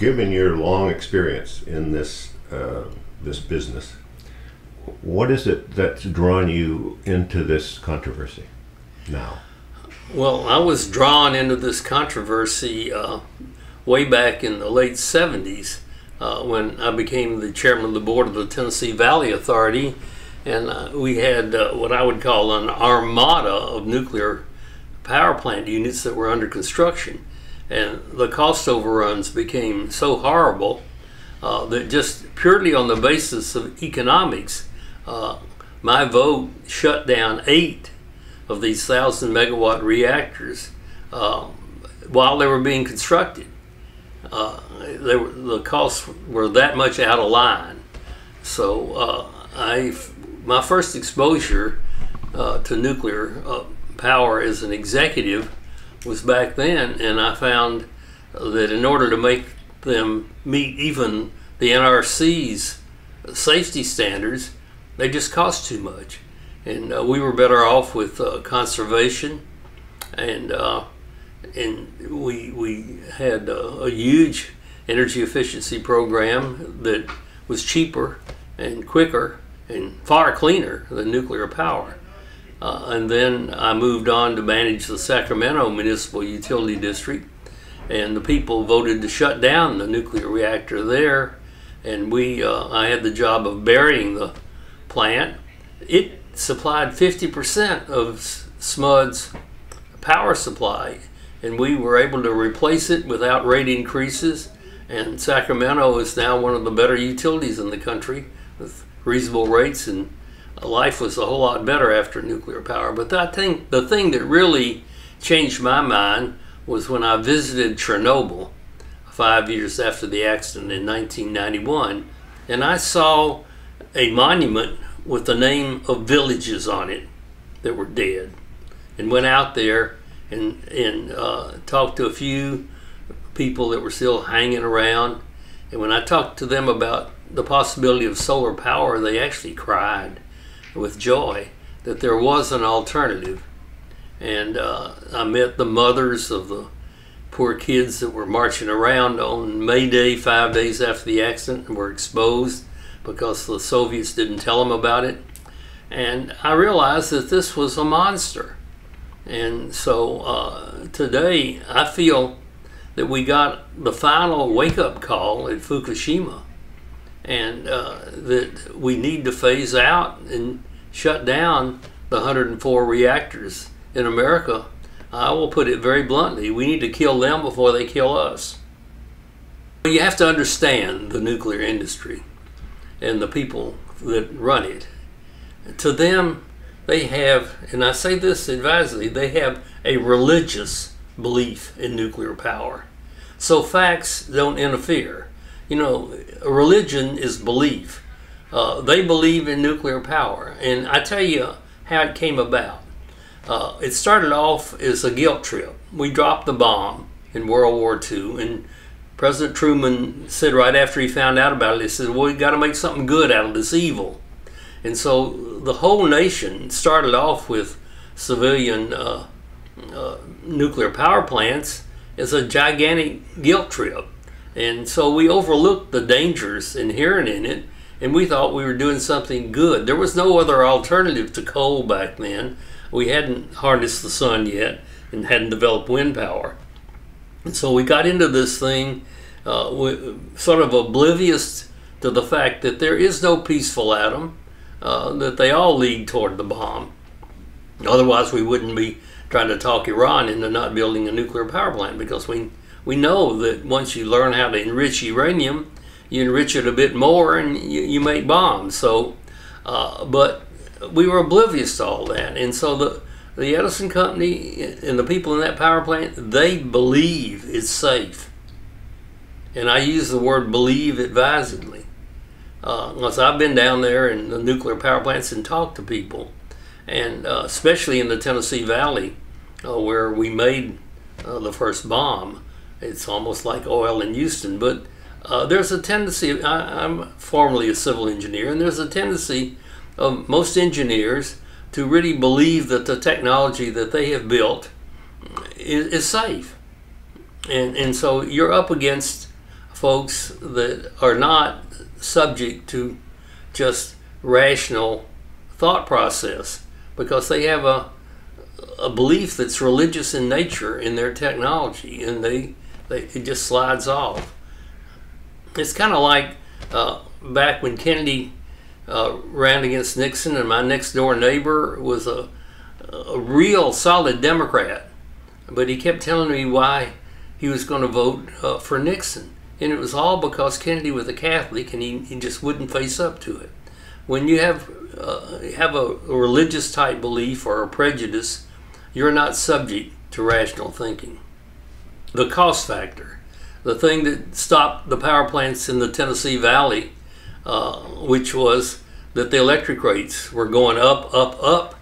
given your long experience in this uh, this business, what is it that's drawn you into this controversy now? Well, I was drawn into this controversy uh, way back in the late 70s uh, when I became the chairman of the board of the Tennessee Valley Authority. And uh, we had uh, what I would call an armada of nuclear power plant units that were under construction. And the cost overruns became so horrible uh, that just purely on the basis of economics, uh, my vote shut down eight of these thousand megawatt reactors uh, while they were being constructed. Uh, were, the costs were that much out of line. So uh, I, my first exposure uh, to nuclear power as an executive was back then, and I found that in order to make them meet even the NRC's safety standards, they just cost too much and uh, we were better off with uh, conservation, and uh, and we we had a huge energy efficiency program that was cheaper and quicker and far cleaner than nuclear power. Uh, and then I moved on to manage the Sacramento Municipal Utility District, and the people voted to shut down the nuclear reactor there, and we uh, I had the job of burying the plant. It supplied 50% of SMUD's power supply, and we were able to replace it without rate increases. And Sacramento is now one of the better utilities in the country with reasonable rates, and life was a whole lot better after nuclear power. But I think the thing that really changed my mind was when I visited Chernobyl five years after the accident in 1991, and I saw a monument with the name of villages on it that were dead and went out there and, and uh, talked to a few people that were still hanging around. And when I talked to them about the possibility of solar power, they actually cried with joy that there was an alternative. And uh, I met the mothers of the poor kids that were marching around on May Day, five days after the accident, and were exposed because the Soviets didn't tell them about it. And I realized that this was a monster. And so uh, today I feel that we got the final wake up call at Fukushima and uh, that we need to phase out and shut down the 104 reactors in America. I will put it very bluntly we need to kill them before they kill us. You have to understand the nuclear industry and the people that run it. To them, they have, and I say this advisedly, they have a religious belief in nuclear power. So facts don't interfere. You know, religion is belief. Uh, they believe in nuclear power. And I tell you how it came about. Uh, it started off as a guilt trip. We dropped the bomb in World War II, and President Truman said right after he found out about it, he said, Well, we got to make something good out of this evil. And so the whole nation started off with civilian uh, uh, nuclear power plants as a gigantic guilt trip. And so we overlooked the dangers inherent in it, and we thought we were doing something good. There was no other alternative to coal back then. We hadn't harnessed the sun yet and hadn't developed wind power. And so we got into this thing uh, sort of oblivious to the fact that there is no peaceful atom, uh, that they all lead toward the bomb. Otherwise, we wouldn't be trying to talk Iran into not building a nuclear power plant because we, we know that once you learn how to enrich uranium, you enrich it a bit more and you, you make bombs. So, uh, but we were oblivious to all that. And so the, the Edison company and the people in that power plant, they believe it's safe. And I use the word believe advisedly. Uh, because I've been down there in the nuclear power plants and talked to people, and uh, especially in the Tennessee Valley, uh, where we made uh, the first bomb. It's almost like oil in Houston, but uh, there's a tendency. I, I'm formerly a civil engineer, and there's a tendency of most engineers to really believe that the technology that they have built is, is safe. And, and so you're up against folks that are not subject to just rational thought process because they have a, a belief that's religious in nature in their technology and they, it just slides off. It's kind of like uh, back when Kennedy uh, ran against Nixon and my next door neighbor was a, a real solid Democrat, but he kept telling me why he was going to vote uh, for Nixon. And it was all because Kennedy was a Catholic and he, he just wouldn't face up to it. When you have, uh, have a religious type belief or a prejudice, you're not subject to rational thinking. The cost factor, the thing that stopped the power plants in the Tennessee Valley, uh, which was that the electric rates were going up, up, up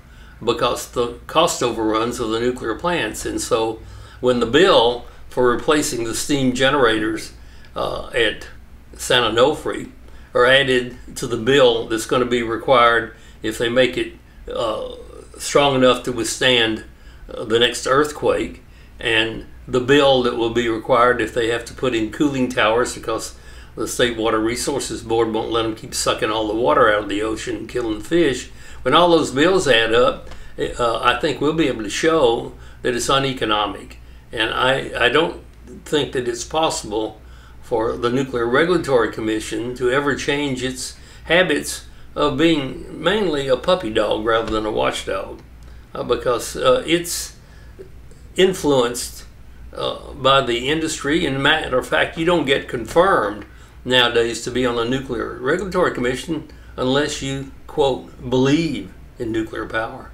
because the cost overruns of the nuclear plants. And so when the bill for replacing the steam generators uh, at San Onofre are added to the bill that's going to be required if they make it uh, strong enough to withstand uh, the next earthquake, and the bill that will be required if they have to put in cooling towers because the State Water Resources Board won't let them keep sucking all the water out of the ocean and killing fish. When all those bills add up, uh, I think we'll be able to show that it's uneconomic. And I, I don't think that it's possible for the Nuclear Regulatory Commission to ever change its habits of being mainly a puppy dog rather than a watchdog uh, because uh, it's influenced uh, by the industry. And matter of fact, you don't get confirmed nowadays to be on the Nuclear Regulatory Commission unless you, quote, believe in nuclear power.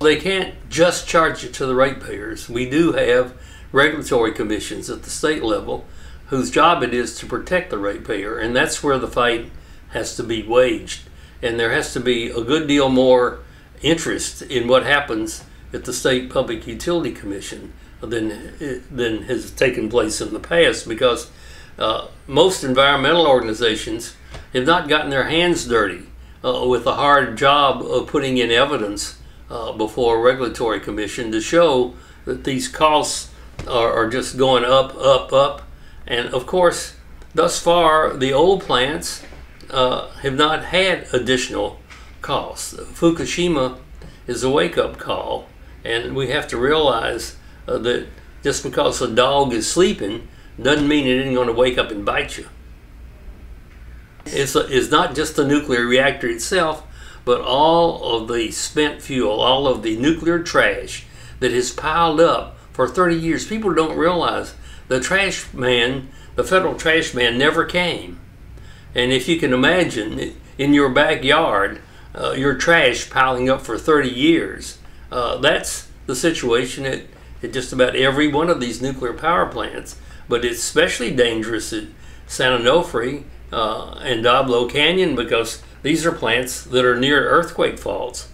They can't just charge it to the ratepayers. We do have regulatory commissions at the state level whose job it is to protect the ratepayer, and that's where the fight has to be waged. And there has to be a good deal more interest in what happens at the State Public Utility Commission than, than has taken place in the past because uh, most environmental organizations have not gotten their hands dirty uh, with the hard job of putting in evidence uh, before a regulatory commission to show that these costs are, are just going up, up, up, and of course, thus far, the old plants uh, have not had additional costs. Fukushima is a wake up call, and we have to realize uh, that just because a dog is sleeping doesn't mean it isn't going to wake up and bite you. It's, a, it's not just the nuclear reactor itself, but all of the spent fuel, all of the nuclear trash that has piled up for 30 years. People don't realize the trash man, the federal trash man, never came. And if you can imagine, in your backyard, uh, your trash piling up for 30 years, uh, that's the situation at, at just about every one of these nuclear power plants. But it's especially dangerous at San Onofre uh, and Diablo Canyon because these are plants that are near earthquake faults.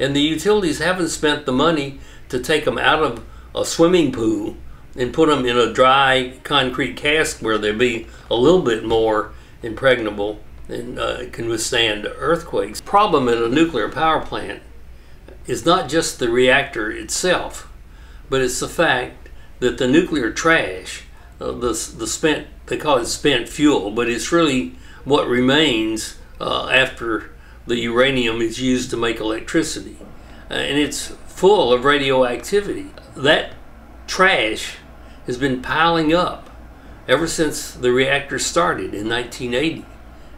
And the utilities haven't spent the money to take them out of a swimming pool and put them in a dry concrete cask where they'll be a little bit more impregnable and uh, can withstand earthquakes. Problem in a nuclear power plant is not just the reactor itself, but it's the fact that the nuclear trash, uh, the, the spent, they call it spent fuel, but it's really what remains uh, after the uranium is used to make electricity. Uh, and it's full of radioactivity. That trash has been piling up ever since the reactor started in 1980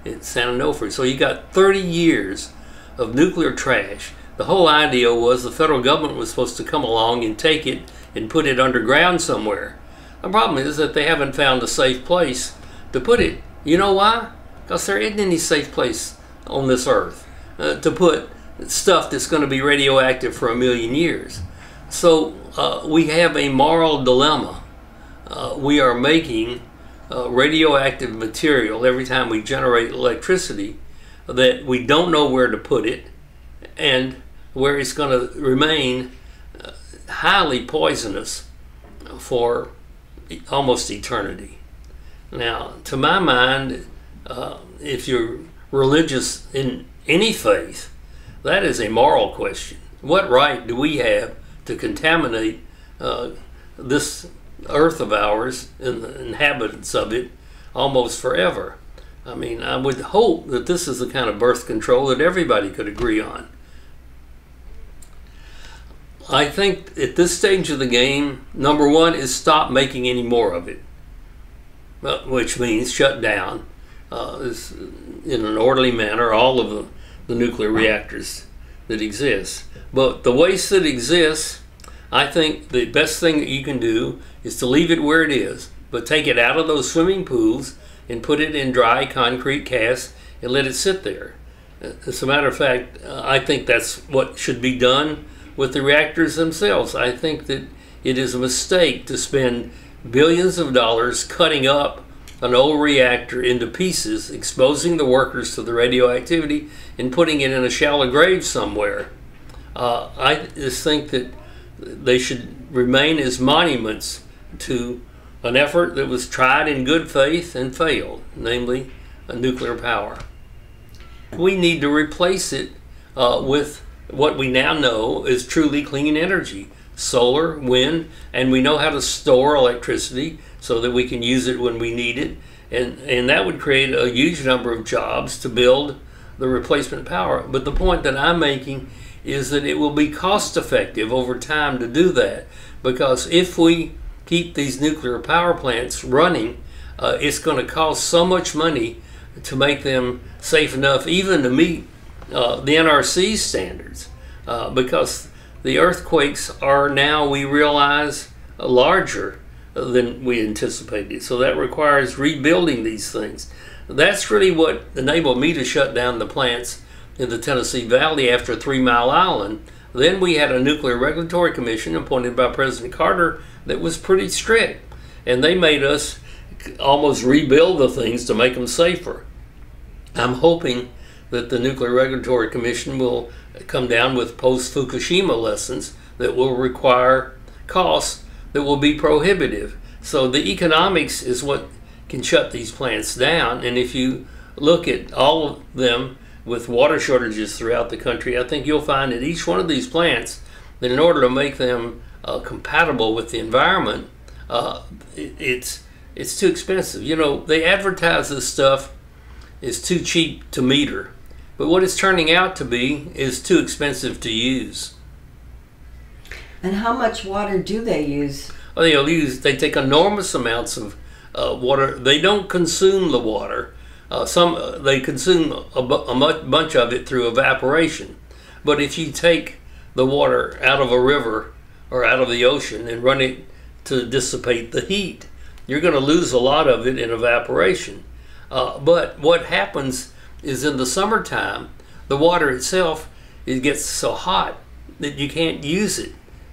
in San Onofre. So you got 30 years of nuclear trash. The whole idea was the federal government was supposed to come along and take it and put it underground somewhere. The problem is that they haven't found a safe place to put it. You know why? Because there isn't any safe place on this earth uh, to put stuff that's going to be radioactive for a million years. So uh, we have a moral dilemma uh, we are making uh, radioactive material every time we generate electricity that we don't know where to put it and where it's going to remain uh, highly poisonous for almost eternity. Now, to my mind, uh, if you're religious in any faith, that is a moral question. What right do we have to contaminate uh, this Earth of ours and the inhabitants of it almost forever. I mean, I would hope that this is the kind of birth control that everybody could agree on. I think at this stage of the game, number one is stop making any more of it, which means shut down uh, in an orderly manner all of the, the nuclear reactors that exist. But the waste that exists, I think the best thing that you can do is to leave it where it is, but take it out of those swimming pools and put it in dry concrete casks and let it sit there. As a matter of fact, uh, I think that's what should be done with the reactors themselves. I think that it is a mistake to spend billions of dollars cutting up an old reactor into pieces, exposing the workers to the radioactivity, and putting it in a shallow grave somewhere. Uh, I just think that they should remain as monuments to an effort that was tried in good faith and failed, namely nuclear power. We need to replace it uh, with what we now know is truly clean energy solar, wind, and we know how to store electricity so that we can use it when we need it. And, and that would create a huge number of jobs to build the replacement power. But the point that I'm making is that it will be cost effective over time to do that. Because if we keep these nuclear power plants running, uh, it's going to cost so much money to make them safe enough, even to meet uh, the NRC standards, uh, because the earthquakes are now, we realize, larger than we anticipated. So that requires rebuilding these things. That's really what enabled me to shut down the plants in the Tennessee Valley after Three Mile Island. Then we had a Nuclear Regulatory Commission appointed by President Carter that was pretty strict. And they made us almost rebuild the things to make them safer. I'm hoping that the Nuclear Regulatory Commission will come down with post Fukushima lessons that will require costs that will be prohibitive. So the economics is what can shut these plants down. And if you look at all of them with water shortages throughout the country, I think you'll find that each one of these plants, that in order to make them uh, compatible with the environment, uh, it, it's it's too expensive. You know, they advertise this stuff is too cheap to meter, but what it's turning out to be is too expensive to use. And how much water do they use? Well, they'll use. They take enormous amounts of uh, water. They don't consume the water. Uh, some uh, they consume a, a bunch of it through evaporation. But if you take the water out of a river or out of the ocean and run it to dissipate the heat. You're going to lose a lot of it in evaporation. Uh, but what happens is in the summertime, the water itself it gets so hot that you can't use it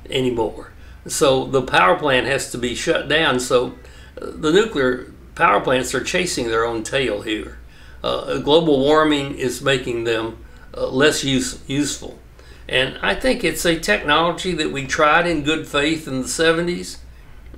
anymore. So the power plant has to be shut down. So uh, the nuclear power plants are chasing their own tail here. Uh, global warming is making them uh, less use, useful. And I think it's a technology that we tried in good faith in the 70s,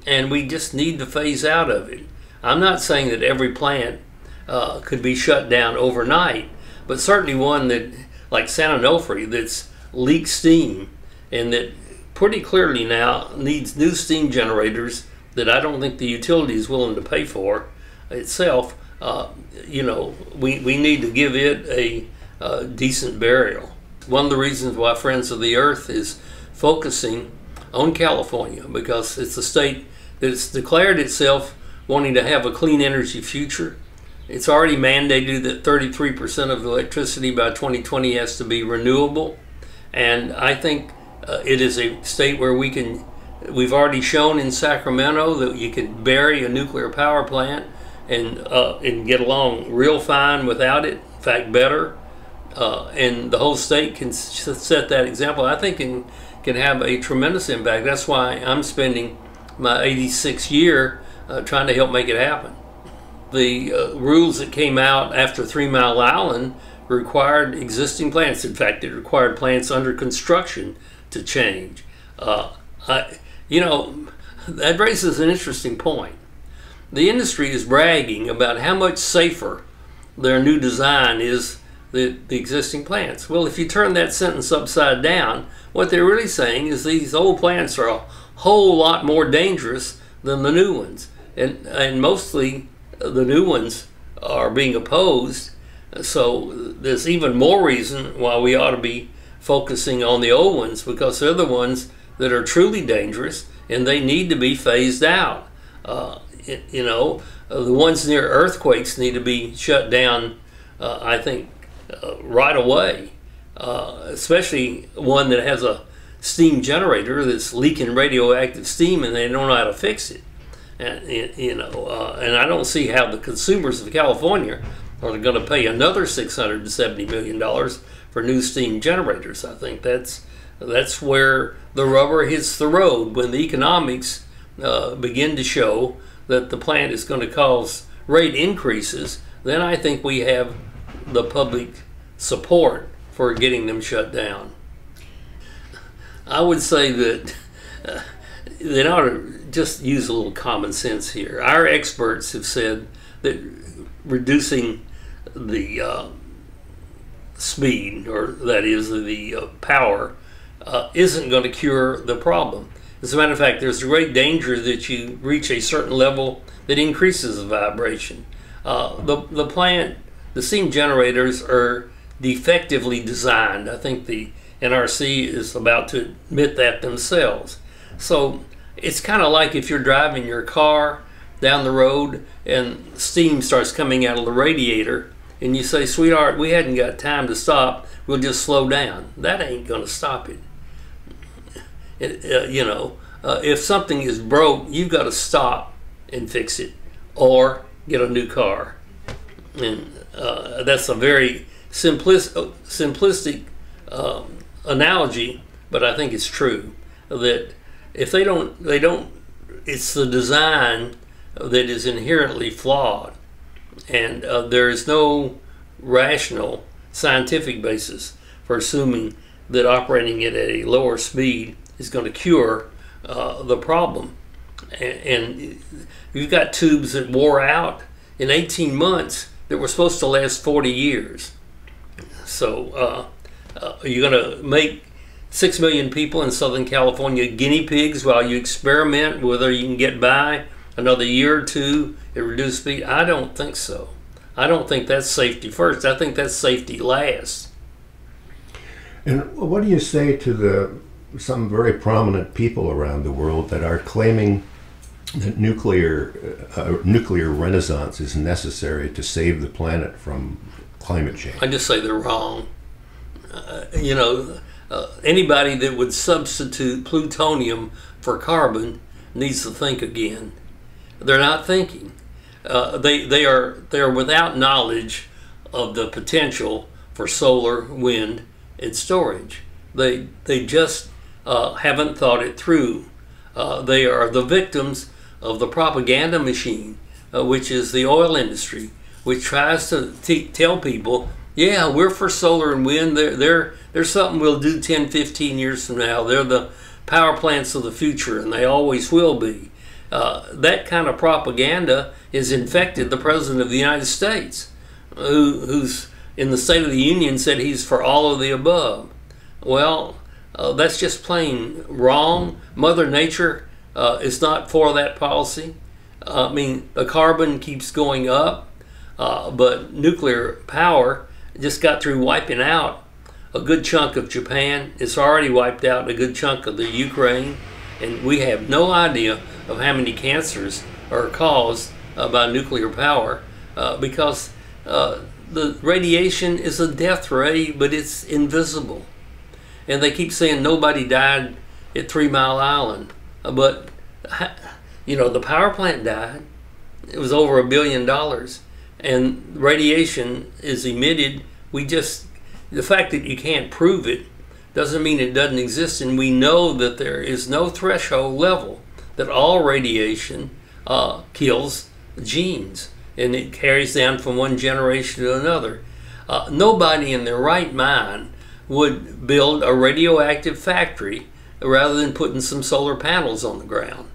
and we just need to phase out of it. I'm not saying that every plant uh, could be shut down overnight, but certainly one that, like San Onofre, that's leaks steam and that pretty clearly now needs new steam generators that I don't think the utility is willing to pay for itself. Uh, you know, we, we need to give it a, a decent burial. One of the reasons why Friends of the Earth is focusing on California because it's a state that's declared itself wanting to have a clean energy future. It's already mandated that 33% of electricity by 2020 has to be renewable. And I think uh, it is a state where we can, we've already shown in Sacramento that you can bury a nuclear power plant and, uh, and get along real fine without it, in fact, better uh, and the whole state can set that example, I think can, can have a tremendous impact. That's why I'm spending my 86th year uh, trying to help make it happen. The uh, rules that came out after Three Mile Island required existing plants. In fact, it required plants under construction to change. Uh, I, you know, that raises an interesting point. The industry is bragging about how much safer their new design is than the existing plants. Well, if you turn that sentence upside down, what they're really saying is these old plants are a whole lot more dangerous than the new ones, and and mostly the new ones are being opposed. So there's even more reason why we ought to be focusing on the old ones because they're the ones that are truly dangerous and they need to be phased out. Uh, you know, uh, the ones near earthquakes need to be shut down. Uh, I think uh, right away, uh, especially one that has a steam generator that's leaking radioactive steam and they don't know how to fix it. And you know, uh, and I don't see how the consumers of California are going to pay another six hundred and seventy million dollars for new steam generators. I think that's that's where the rubber hits the road when the economics uh, begin to show that the plant is going to cause rate increases. Then I think we have the public support for getting them shut down. I would say that uh, they ought to just use a little common sense here. Our experts have said that reducing the uh, speed, or that is the uh, power, uh, isn't going to cure the problem. As a matter of fact, there's a great danger that you reach a certain level that increases the vibration. Uh, the, the plant, the steam generators are defectively designed. I think the NRC is about to admit that themselves. So it's kind of like if you're driving your car down the road and steam starts coming out of the radiator and you say, sweetheart, we hadn't got time to stop, we'll just slow down. That ain't going to stop it. it uh, you know, uh, if something is broke, you've got to stop and fix it or get a new car. And uh, that's a very simplistic, uh, simplistic um, analogy, but I think it's true that if they don't, they don't, it's the design that is inherently flawed. And uh, there is no rational scientific basis for assuming that operating it at a lower speed is going to cure uh, the problem. And, and you've got tubes that wore out in 18 months that were supposed to last 40 years. So, uh, uh, are you going to make six million people in Southern California guinea pigs while you experiment whether you can get by another year or two at reduced speed? I don't think so. I don't think that's safety first. I think that's safety last. And what do you say to the some very prominent people around the world that are claiming that nuclear uh, nuclear renaissance is necessary to save the planet from climate change? I just say they're wrong. Uh, you know, uh, anybody that would substitute plutonium for carbon needs to think again. They're not thinking. Uh, they they are they are without knowledge of the potential for solar, wind, and storage. They they just uh, haven't thought it through. Uh, they are the victims of the propaganda machine, uh, which is the oil industry, which tries to tell people yeah, we're for solar and wind. They're, they're, they're something we'll do 10, 15 years from now. They're the power plants of the future, and they always will be. Uh, that kind of propaganda has infected the President of the United States, who, who's in the State of the Union said he's for all of the above. Well, uh, that's just plain wrong. Mother Nature uh, is not for that policy. I mean, the carbon keeps going up, uh, but nuclear power just got through wiping out a good chunk of Japan. It's already wiped out a good chunk of the Ukraine, and we have no idea of how many cancers are caused uh, by nuclear power uh, because uh, the radiation is a death ray, but it's invisible. And they keep saying nobody died at Three Mile Island, uh, but you know the power plant died. It was over a billion dollars and radiation is emitted. We just, the fact that you can't prove it doesn't mean it doesn't exist. And we know that there is no threshold level that all radiation uh, kills genes and it carries down from one generation to another. Uh, nobody in their right mind would build a radioactive factory rather than putting some solar panels on the ground.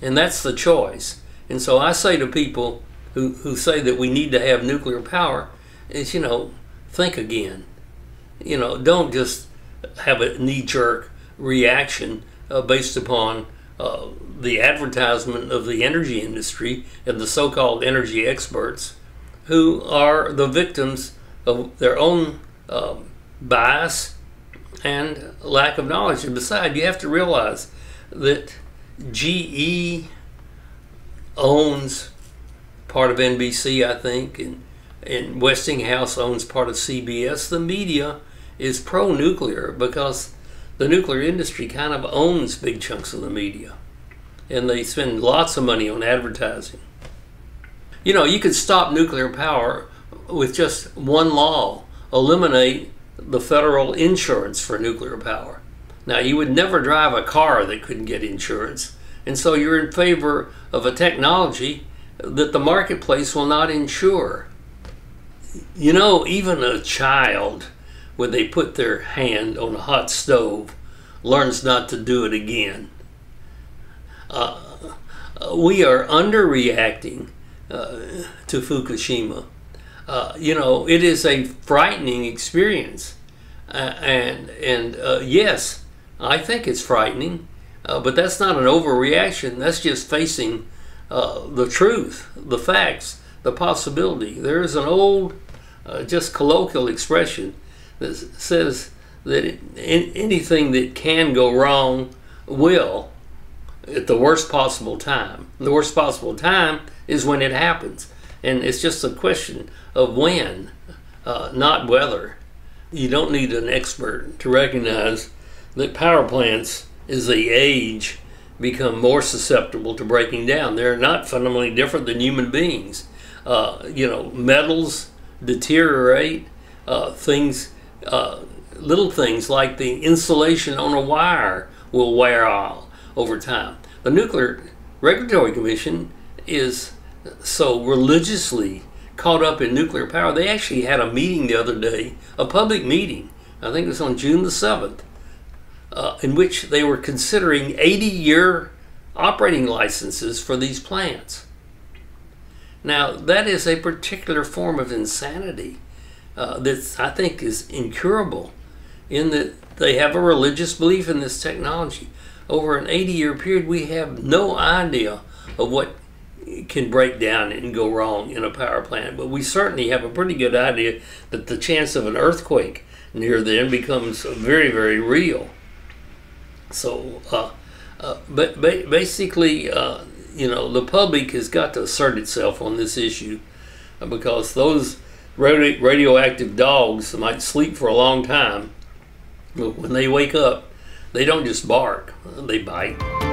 And that's the choice. And so I say to people, who, who say that we need to have nuclear power is, you know, think again. You know, don't just have a knee jerk reaction uh, based upon uh, the advertisement of the energy industry and the so called energy experts who are the victims of their own um, bias and lack of knowledge. And besides, you have to realize that GE owns part of NBC, I think, and, and Westinghouse owns part of CBS. The media is pro nuclear because the nuclear industry kind of owns big chunks of the media. And they spend lots of money on advertising. You know, you could stop nuclear power with just one law eliminate the federal insurance for nuclear power. Now, you would never drive a car that couldn't get insurance. And so you're in favor of a technology that the marketplace will not insure. You know, even a child, when they put their hand on a hot stove, learns not to do it again. Uh, we are underreacting uh, to Fukushima. Uh, you know, it is a frightening experience. Uh, and and uh, yes, I think it's frightening, uh, but that's not an overreaction. That's just facing uh, the truth, the facts, the possibility. There is an old, uh, just colloquial expression that says that it, in, anything that can go wrong will at the worst possible time. The worst possible time is when it happens. And it's just a question of when, uh, not whether. You don't need an expert to recognize that power plants, is the age, become more susceptible to breaking down. They're not fundamentally different than human beings. Uh, you know, metals deteriorate, uh, things, uh, little things like the insulation on a wire will wear off over time. The Nuclear Regulatory Commission is so religiously caught up in nuclear power. They actually had a meeting the other day, a public meeting, I think it was on June the 7th, uh, in which they were considering 80 year operating licenses for these plants. Now, that is a particular form of insanity uh, that I think is incurable in that they have a religious belief in this technology. Over an 80 year period, we have no idea of what can break down and go wrong in a power plant, but we certainly have a pretty good idea that the chance of an earthquake near them becomes very, very real. So, uh, uh, but ba- basically, uh, you know, the public has got to assert itself on this issue because those radi- radioactive dogs might sleep for a long time, but when they wake up, they don't just bark, they bite.